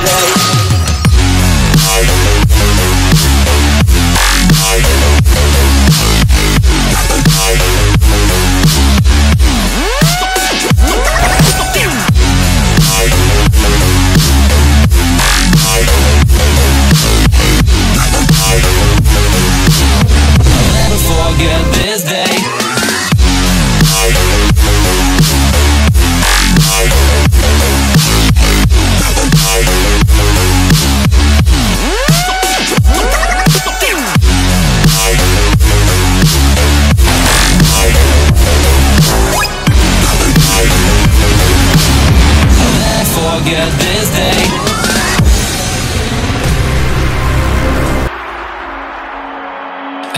place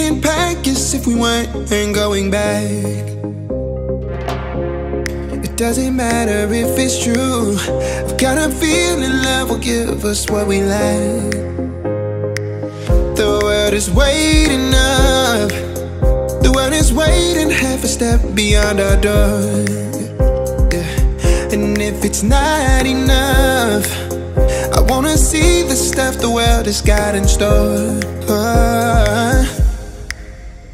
Feeling packed as if we weren't going back. It doesn't matter if it's true. I've got a feeling love will give us what we lack. The world is waiting up. The world is waiting half a step beyond our door. Yeah. And if it's not enough, I wanna see the stuff the world has got in store.